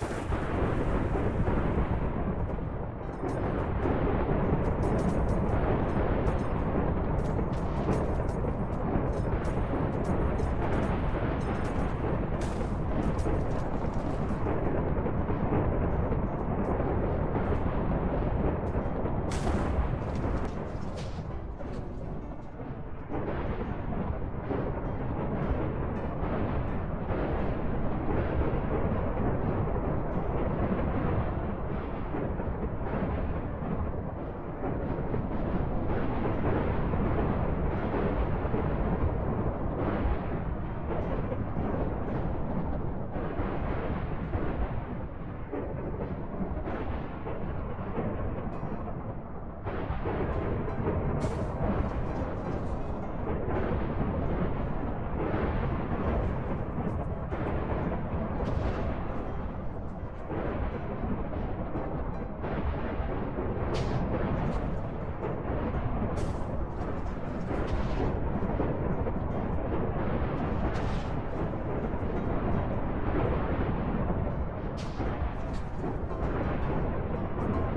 you